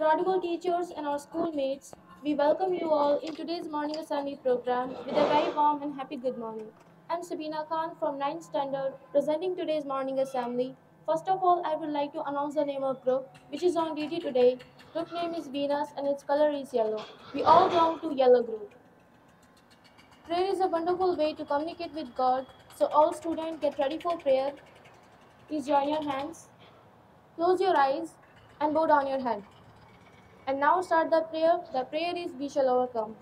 Prodigal teachers and our schoolmates, we welcome you all in today's morning assembly program with a very warm and happy good morning. I'm Sabina Khan from 9th standard presenting today's morning assembly. First of all, I would like to announce the name of group which is on duty today. Group name is Venus and its color is yellow. We all belong to yellow group. Prayer is a wonderful way to communicate with God, so all students get ready for prayer. Please join your hands, close your eyes, and bow down your head. And now start the prayer. The prayer is We shall overcome.